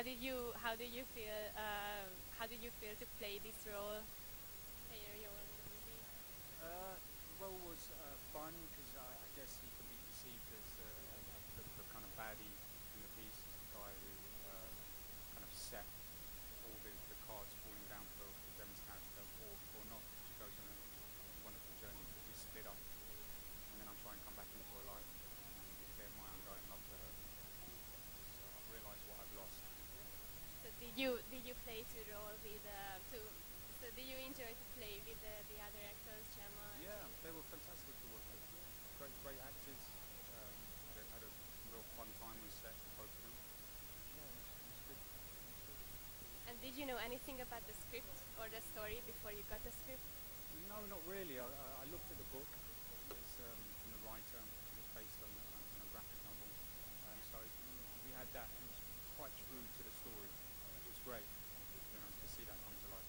How did you how did you feel uh, how did you feel to play this role? Play your role in the movie. Uh, the role was uh, fun because uh, I guess he can be perceived as uh, the, the kind of baddie in the piece, the guy who uh, kind of set all the, the cards falling down for, for Gemma's character, or, or not. She goes on a wonderful journey to be split up, and then I try and come back into her life and declare my ongoing love to her. So I've realised what I've lost. So did you did you play to role with uh, to so did you enjoy to play with the, the other actors, Gemma? Yeah, they were fantastic to work with. Great, great actors. Um, had, a, had a real fun time on set, both of them. Yeah, it was, it was good. And did you know anything about the script or the story before you got the script? No, not really. I, I I looked at the book. It was um, from the writer. It was based on, a- on a graphic novel. Um, so we had that, and it was quite true to the story, which was great. You know, to see that come to life.